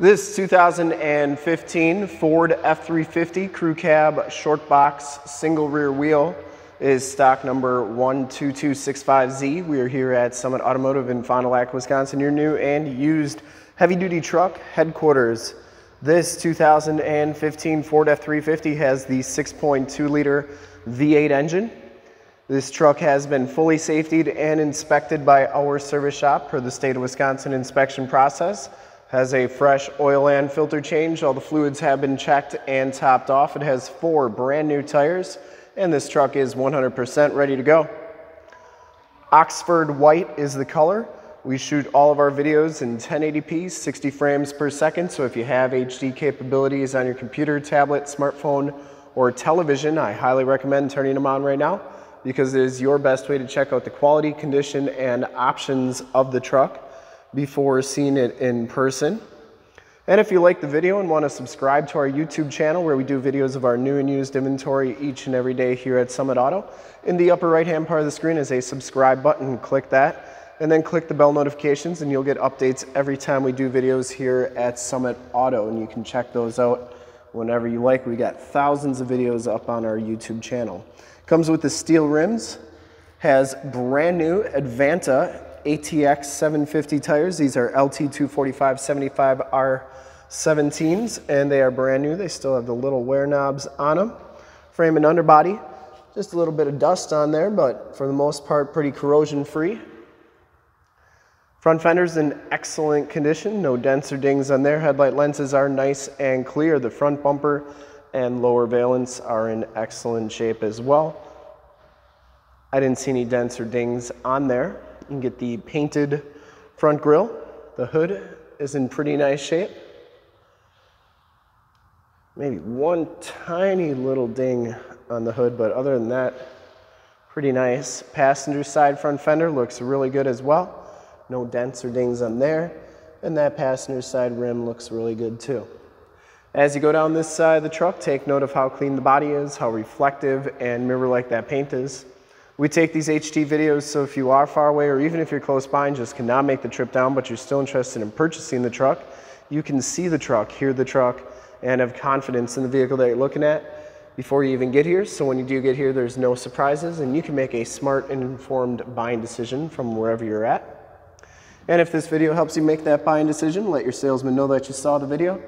This 2015 Ford F-350 Crew Cab Short Box Single Rear Wheel is stock number 12265Z. We are here at Summit Automotive in Fond du Lac, Wisconsin, your new and used heavy-duty truck headquarters. This 2015 Ford F-350 has the 6.2 liter V8 engine. This truck has been fully safetied and inspected by our service shop per the state of Wisconsin inspection process has a fresh oil and filter change. All the fluids have been checked and topped off. It has four brand new tires and this truck is 100% ready to go. Oxford white is the color. We shoot all of our videos in 1080p, 60 frames per second. So if you have HD capabilities on your computer, tablet, smartphone, or television, I highly recommend turning them on right now because it is your best way to check out the quality, condition, and options of the truck before seeing it in person. And if you like the video and want to subscribe to our YouTube channel where we do videos of our new and used inventory each and every day here at Summit Auto, in the upper right hand part of the screen is a subscribe button. Click that and then click the bell notifications and you'll get updates every time we do videos here at Summit Auto and you can check those out whenever you like. We got thousands of videos up on our YouTube channel. Comes with the steel rims, has brand new Advanta ATX 750 tires. These are LT 245 75 R17s and they are brand new. They still have the little wear knobs on them. Frame and underbody, just a little bit of dust on there, but for the most part, pretty corrosion free. Front fender's in excellent condition, no dents or dings on there. Headlight lenses are nice and clear. The front bumper and lower valence are in excellent shape as well. I didn't see any dents or dings on there. Get the painted front grille. The hood is in pretty nice shape. Maybe one tiny little ding on the hood, but other than that, pretty nice. Passenger side front fender looks really good as well. No dents or dings on there. And that passenger side rim looks really good too. As you go down this side of the truck, take note of how clean the body is, how reflective and mirror-like that paint is. We take these HD videos so if you are far away or even if you're close by and just cannot make the trip down but you're still interested in purchasing the truck, you can see the truck, hear the truck, and have confidence in the vehicle that you're looking at before you even get here. So when you do get here, there's no surprises and you can make a smart and informed buying decision from wherever you're at. And if this video helps you make that buying decision, let your salesman know that you saw the video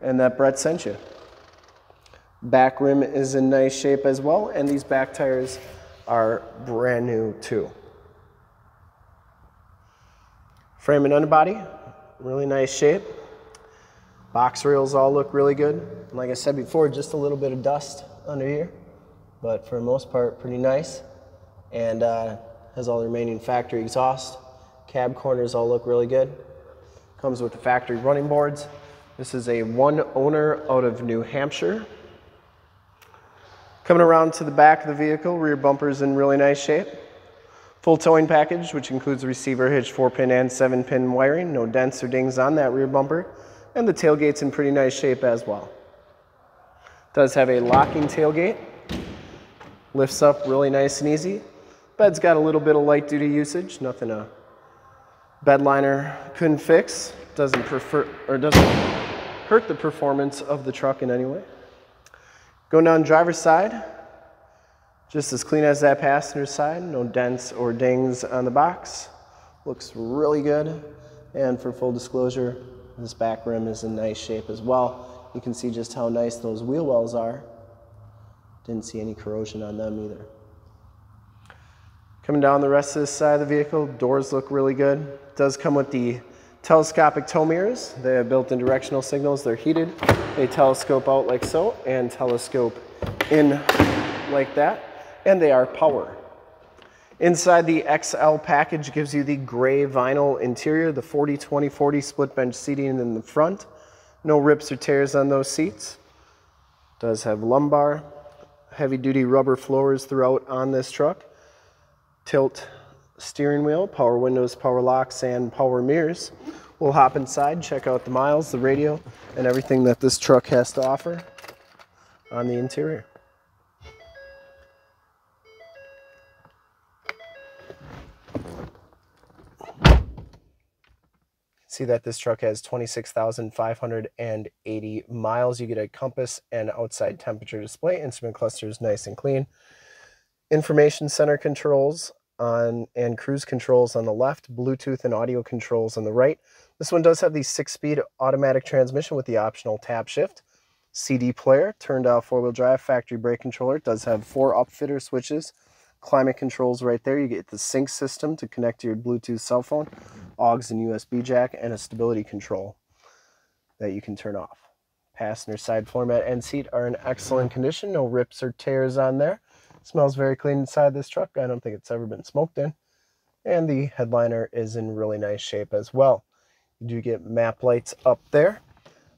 and that Brett sent you. Back rim is in nice shape as well, and these back tires are brand new too. Frame and underbody, really nice shape. Box rails all look really good. Like I said before, just a little bit of dust under here, but for the most part, pretty nice. And uh, has all the remaining factory exhaust. Cab corners all look really good. Comes with the factory running boards. This is a one owner out of New Hampshire. Coming around to the back of the vehicle, rear bumper is in really nice shape. Full towing package, which includes receiver hitch, 4-pin and 7-pin wiring. No dents or dings on that rear bumper. And the tailgate's in pretty nice shape as well. Does have a locking tailgate. Lifts up really nice and easy. Bed's got a little bit of light duty usage. Nothing a bed liner couldn't fix. Doesn't prefer or doesn't hurt the performance of the truck in any way. Going down driver's side, just as clean as that passenger side, no dents or dings on the box. Looks really good. And for full disclosure, this back rim is in nice shape as well. You can see just how nice those wheel wells are. Didn't see any corrosion on them either. Coming down the rest of this side of the vehicle, doors look really good. It does come with the telescopic tow mirrors. They have built-in directional signals. They're heated. They telescope out like so and telescope in like that. And they are power. Inside the XL package gives you the gray vinyl interior, the 40-20-40 split bench seating in the front. No rips or tears on those seats. Does have lumbar, heavy duty rubber floors throughout on this truck. Tilt steering wheel, power windows, power locks, and power mirrors. We'll hop inside, check out the miles, the radio, and everything that this truck has to offer on the interior. See that this truck has 26,580 miles. You get a compass and outside temperature display. Instrument cluster is nice and clean. Information center controls on and cruise controls on the left, Bluetooth and audio controls on the right. This one does have the six-speed automatic transmission with the optional tap shift. CD player, turned off four-wheel drive, factory brake controller. It does have four upfitter switches, climate controls right there. You get the sync system to connect to your Bluetooth cell phone, AUX and USB jack, and a stability control that you can turn off. Passenger side floor mat and seat are in excellent condition. No rips or tears on there. Smells very clean inside this truck. I don't think it's ever been smoked in. And the headliner is in really nice shape as well. You do get map lights up there.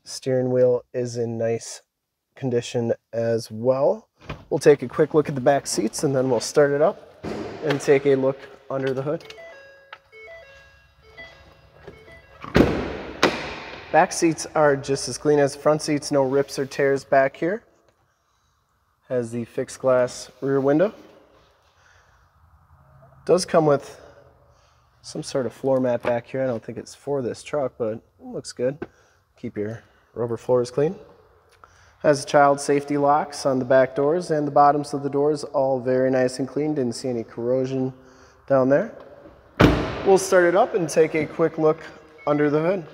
Steering wheel is in nice condition as well. We'll take a quick look at the back seats and then we'll start it up and take a look under the hood. Back seats are just as clean as front seats, no rips or tears back here has the fixed glass rear window. Does come with some sort of floor mat back here. I don't think it's for this truck, but it looks good. Keep your rubber floors clean. Has child safety locks on the back doors and the bottoms of the doors, all very nice and clean. Didn't see any corrosion down there. We'll start it up and take a quick look under the hood.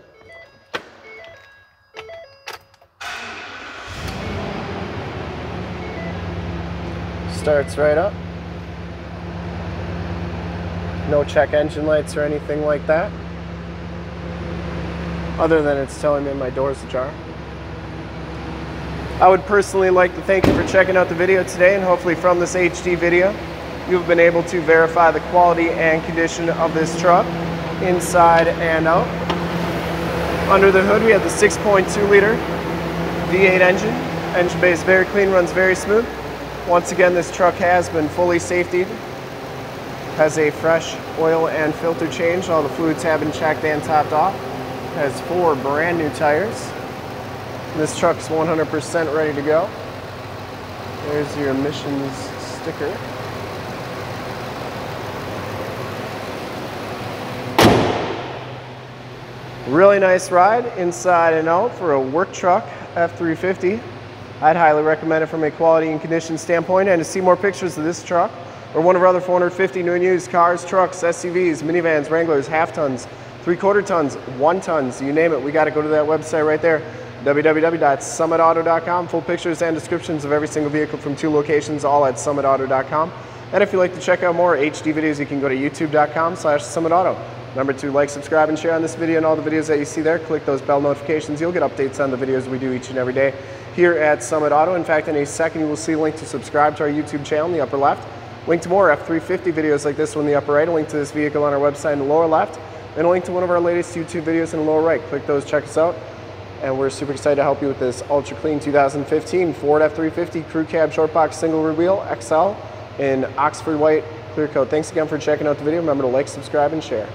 Starts right up. No check engine lights or anything like that. Other than it's telling me my door's ajar. I would personally like to thank you for checking out the video today and hopefully from this HD video you've been able to verify the quality and condition of this truck inside and out. Under the hood we have the 6.2 liter V8 engine. Engine bay is very clean, runs very smooth. Once again, this truck has been fully safetied, has a fresh oil and filter change. All the fluids have been checked and topped off. Has four brand new tires. This truck's 100% ready to go. There's your emissions sticker. Really nice ride inside and out for a work truck F350. I'd highly recommend it from a quality and condition standpoint. And to see more pictures of this truck or one of our other 450 new and used cars, trucks, SUVs, minivans, Wranglers, half tons, three quarter tons, one tons, you name it, we got to go to that website right there www.summitauto.com. Full pictures and descriptions of every single vehicle from two locations, all at summitauto.com. And if you'd like to check out more HD videos, you can go to youtube.com slash summitauto. Remember to like, subscribe, and share on this video and all the videos that you see there. Click those bell notifications. You'll get updates on the videos we do each and every day here at Summit Auto. In fact, in a second, you will see a link to subscribe to our YouTube channel in the upper left, link to more F350 videos like this one in the upper right, a link to this vehicle on our website in the lower left, and a link to one of our latest YouTube videos in the lower right. Click those, check us out, and we're super excited to help you with this ultra clean 2015 Ford F350 Crew Cab Short Box Single Rear Wheel XL in Oxford White Clear Coat. Thanks again for checking out the video. Remember to like, subscribe, and share.